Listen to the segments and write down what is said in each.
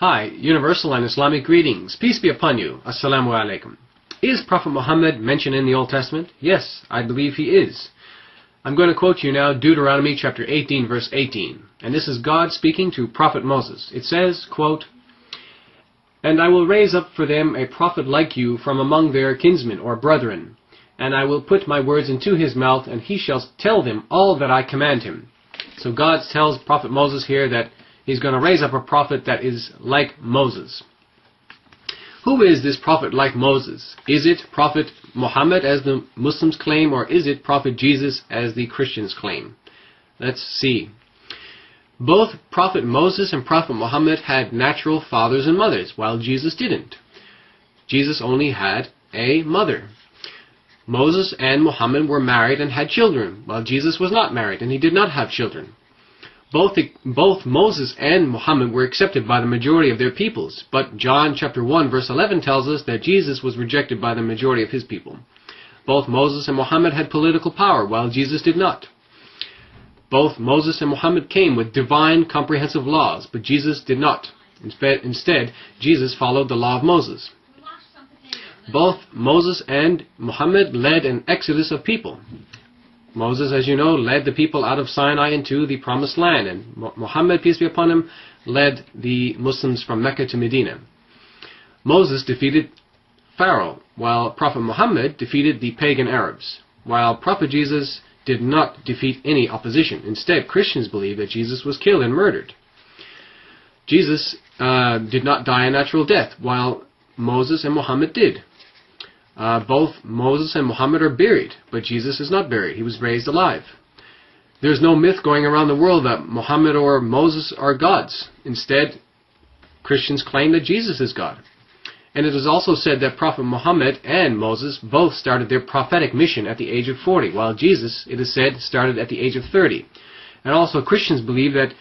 Hi, Universal and Islamic greetings. Peace be upon you. Assalamu alaikum. Is Prophet Muhammad mentioned in the Old Testament? Yes, I believe he is. I'm going to quote you now Deuteronomy chapter 18 verse 18. And this is God speaking to Prophet Moses. It says, quote, And I will raise up for them a prophet like you from among their kinsmen or brethren, and I will put my words into his mouth, and he shall tell them all that I command him. So God tells Prophet Moses here that He's going to raise up a prophet that is like Moses. Who is this prophet like Moses? Is it Prophet Muhammad as the Muslims claim or is it Prophet Jesus as the Christians claim? Let's see. Both Prophet Moses and Prophet Muhammad had natural fathers and mothers, while Jesus didn't. Jesus only had a mother. Moses and Muhammad were married and had children, while Jesus was not married and he did not have children. Both, both Moses and Muhammad were accepted by the majority of their peoples, but John chapter 1 verse 11 tells us that Jesus was rejected by the majority of his people. Both Moses and Muhammad had political power, while Jesus did not. Both Moses and Muhammad came with divine comprehensive laws, but Jesus did not. Instead, Jesus followed the law of Moses. Both Moses and Muhammad led an exodus of people. Moses, as you know, led the people out of Sinai into the promised land, and Muhammad, peace be upon him, led the Muslims from Mecca to Medina. Moses defeated Pharaoh, while Prophet Muhammad defeated the pagan Arabs, while Prophet Jesus did not defeat any opposition. Instead, Christians believe that Jesus was killed and murdered. Jesus uh, did not die a natural death, while Moses and Muhammad did. Uh, both Moses and Muhammad are buried, but Jesus is not buried. He was raised alive. There's no myth going around the world that Muhammad or Moses are gods. Instead, Christians claim that Jesus is God. And it is also said that Prophet Muhammad and Moses both started their prophetic mission at the age of 40, while Jesus, it is said, started at the age of 30. And also Christians believe that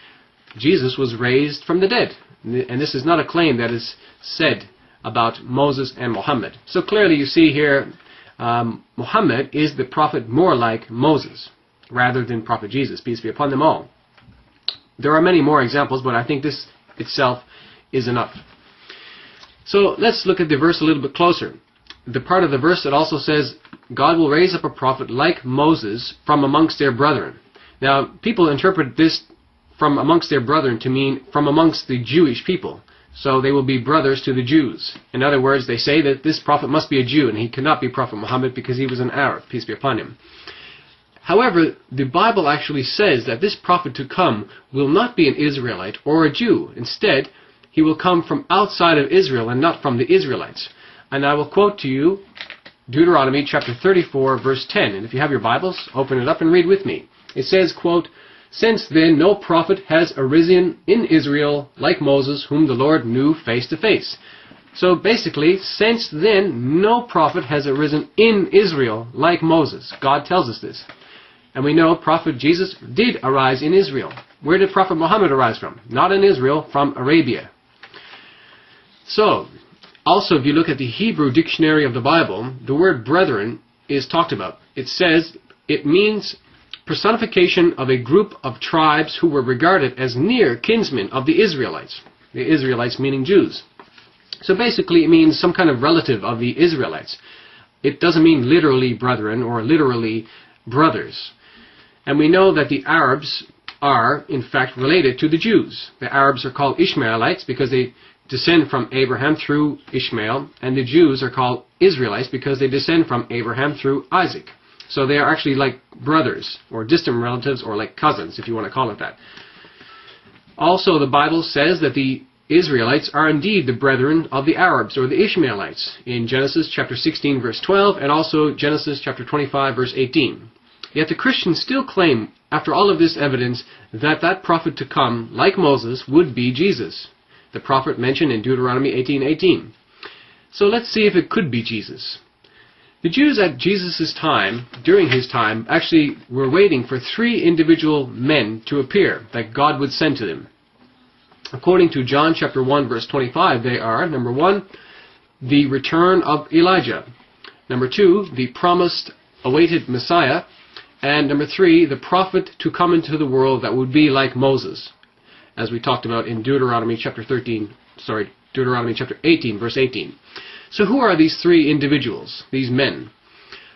Jesus was raised from the dead. And this is not a claim that is said about Moses and Muhammad. So clearly you see here um, Muhammad is the prophet more like Moses rather than prophet Jesus, peace be upon them all. There are many more examples, but I think this itself is enough. So let's look at the verse a little bit closer. The part of the verse that also says, God will raise up a prophet like Moses from amongst their brethren. Now, people interpret this from amongst their brethren to mean from amongst the Jewish people. So they will be brothers to the Jews. In other words, they say that this prophet must be a Jew, and he cannot be Prophet Muhammad because he was an Arab, peace be upon him. However, the Bible actually says that this prophet to come will not be an Israelite or a Jew. Instead, he will come from outside of Israel and not from the Israelites. And I will quote to you Deuteronomy chapter 34, verse 10. And if you have your Bibles, open it up and read with me. It says, quote, since then no prophet has arisen in Israel like Moses, whom the Lord knew face to face. So basically, since then, no prophet has arisen in Israel like Moses. God tells us this. And we know Prophet Jesus did arise in Israel. Where did Prophet Muhammad arise from? Not in Israel, from Arabia. So, also if you look at the Hebrew dictionary of the Bible, the word brethren is talked about. It says it means personification of a group of tribes who were regarded as near kinsmen of the Israelites. The Israelites meaning Jews. So basically it means some kind of relative of the Israelites. It doesn't mean literally brethren or literally brothers. And we know that the Arabs are, in fact, related to the Jews. The Arabs are called Ishmaelites because they descend from Abraham through Ishmael, and the Jews are called Israelites because they descend from Abraham through Isaac. So they are actually like brothers, or distant relatives, or like cousins, if you want to call it that. Also, the Bible says that the Israelites are indeed the brethren of the Arabs, or the Ishmaelites, in Genesis chapter 16, verse 12, and also Genesis chapter 25, verse 18. Yet the Christians still claim, after all of this evidence, that that prophet to come, like Moses, would be Jesus, the prophet mentioned in Deuteronomy 18:18. So let's see if it could be Jesus. The Jews at Jesus' time, during his time, actually were waiting for three individual men to appear that God would send to them. According to John chapter 1 verse 25, they are, number one, the return of Elijah. Number two, the promised awaited Messiah. And number three, the prophet to come into the world that would be like Moses, as we talked about in Deuteronomy chapter 13, sorry, Deuteronomy chapter 18, verse 18. So who are these three individuals, these men?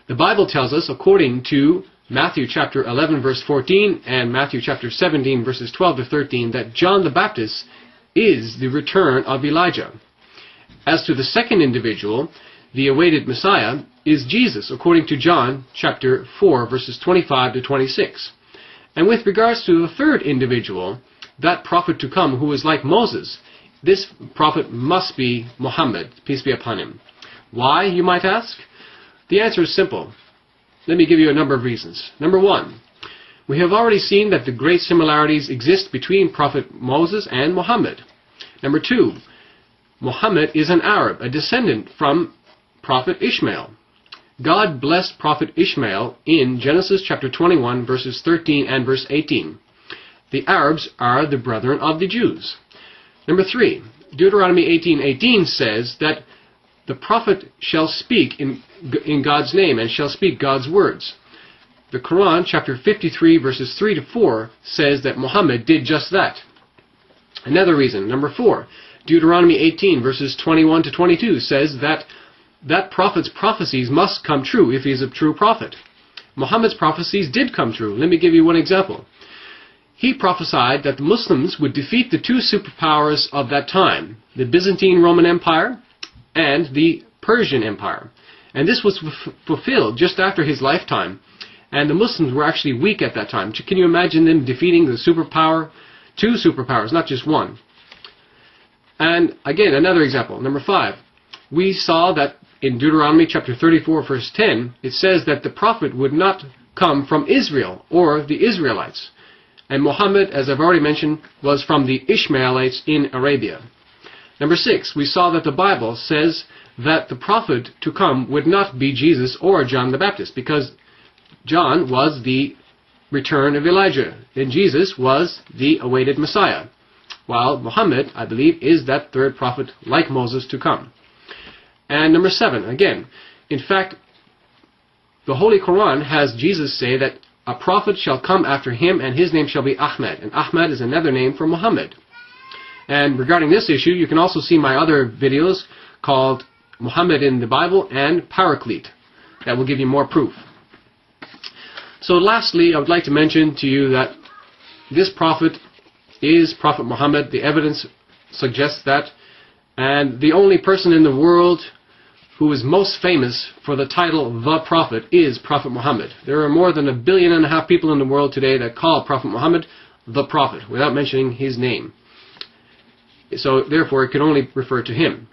The Bible tells us, according to Matthew chapter 11, verse 14, and Matthew chapter 17, verses 12 to 13, that John the Baptist is the return of Elijah. As to the second individual, the awaited Messiah, is Jesus, according to John chapter 4, verses 25 to 26. And with regards to the third individual, that prophet to come who is like Moses, this prophet must be Muhammad, peace be upon him. Why, you might ask? The answer is simple. Let me give you a number of reasons. Number one, we have already seen that the great similarities exist between Prophet Moses and Muhammad. Number two, Muhammad is an Arab, a descendant from Prophet Ishmael. God blessed Prophet Ishmael in Genesis chapter 21 verses 13 and verse 18. The Arabs are the brethren of the Jews. Number three, Deuteronomy 18:18 says that the prophet shall speak in, in God's name and shall speak God's words. The Quran, chapter 53, verses 3 to 4, says that Muhammad did just that. Another reason, number four, Deuteronomy 18, verses 21 to 22, says that that prophet's prophecies must come true if he is a true prophet. Muhammad's prophecies did come true. Let me give you one example. He prophesied that the Muslims would defeat the two superpowers of that time, the Byzantine Roman Empire and the Persian Empire. And this was fulfilled just after his lifetime. And the Muslims were actually weak at that time. Can you imagine them defeating the superpower? Two superpowers, not just one. And again, another example, number five. We saw that in Deuteronomy chapter 34, verse 10, it says that the prophet would not come from Israel or the Israelites. And Muhammad, as I've already mentioned, was from the Ishmaelites in Arabia. Number six, we saw that the Bible says that the prophet to come would not be Jesus or John the Baptist, because John was the return of Elijah, and Jesus was the awaited Messiah, while Muhammad, I believe, is that third prophet like Moses to come. And number seven, again, in fact, the Holy Quran has Jesus say that a prophet shall come after him, and his name shall be Ahmed. And Ahmed is another name for Muhammad. And regarding this issue, you can also see my other videos called Muhammad in the Bible and Paraclete. That will give you more proof. So lastly, I would like to mention to you that this prophet is Prophet Muhammad. The evidence suggests that. And the only person in the world who is most famous for the title the Prophet is Prophet Muhammad. There are more than a billion and a half people in the world today that call Prophet Muhammad the Prophet without mentioning his name. So therefore it can only refer to him.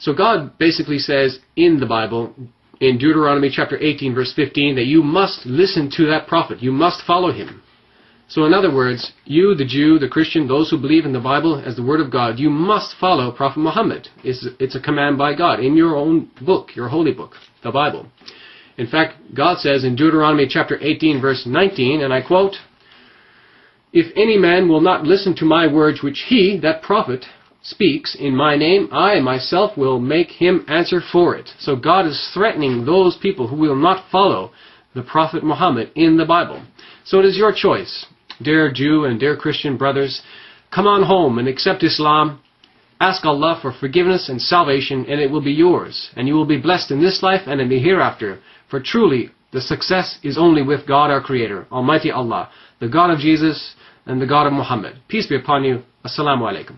So God basically says in the Bible, in Deuteronomy chapter 18 verse 15, that you must listen to that prophet. You must follow him. So in other words, you, the Jew, the Christian, those who believe in the Bible as the Word of God, you must follow Prophet Muhammad. It's, it's a command by God in your own book, your holy book, the Bible. In fact, God says in Deuteronomy chapter 18 verse 19, and I quote, If any man will not listen to my words which he, that prophet, speaks in my name, I myself will make him answer for it. So God is threatening those people who will not follow the Prophet Muhammad in the Bible. So it is your choice. Dear Jew and dear Christian brothers, come on home and accept Islam. Ask Allah for forgiveness and salvation, and it will be yours. And you will be blessed in this life and in the hereafter. For truly, the success is only with God our Creator, Almighty Allah, the God of Jesus and the God of Muhammad. Peace be upon you. Assalamu alaikum.